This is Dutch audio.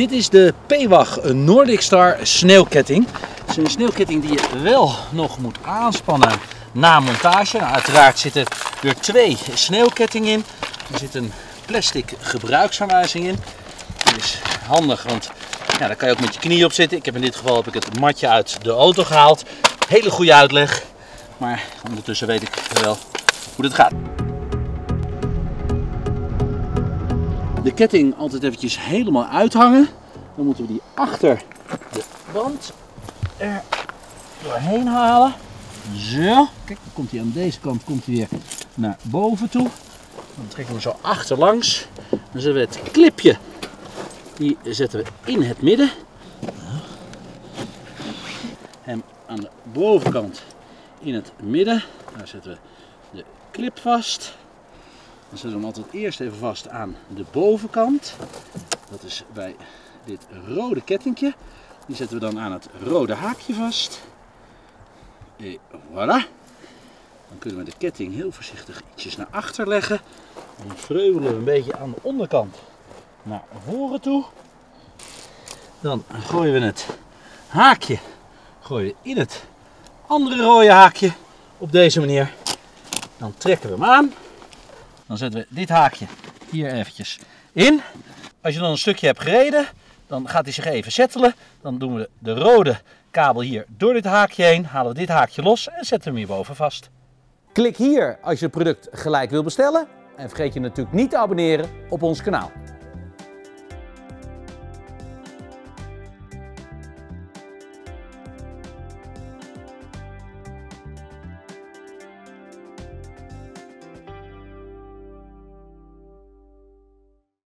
Dit is de Pewag Nordic Star sneeuwketting. Het is een sneeuwketting die je wel nog moet aanspannen na montage. Nou, uiteraard zitten er twee sneeuwkettingen in. Er zit een plastic gebruiksaanwijzing in. Die is handig, want ja, daar kan je ook met je knie op zitten. Ik heb in dit geval heb ik het matje uit de auto gehaald. Hele goede uitleg. Maar ondertussen weet ik wel hoe het gaat. De ketting altijd eventjes helemaal uithangen. Dan moeten we die achter de band er doorheen halen. Zo, kijk, dan komt hij aan deze kant komt hij weer naar boven toe. Dan trekken we hem zo achterlangs. Dan zetten we het clipje, die zetten we in het midden. Hem aan de bovenkant in het midden. Daar zetten we de clip vast. Dan zetten we hem altijd eerst even vast aan de bovenkant. Dat is bij dit rode kettingje. Die zetten we dan aan het rode haakje vast. Et voilà. Dan kunnen we de ketting heel voorzichtig ietsjes naar achter leggen. Dan vreuvelen we een beetje aan de onderkant naar voren toe. Dan gooien we het haakje gooien in het andere rode haakje op deze manier. Dan trekken we hem aan. Dan zetten we dit haakje hier eventjes in. Als je dan een stukje hebt gereden, dan gaat hij zich even settelen. Dan doen we de rode kabel hier door dit haakje heen, halen we dit haakje los en zetten hem hierboven vast. Klik hier als je het product gelijk wil bestellen. En vergeet je natuurlijk niet te abonneren op ons kanaal.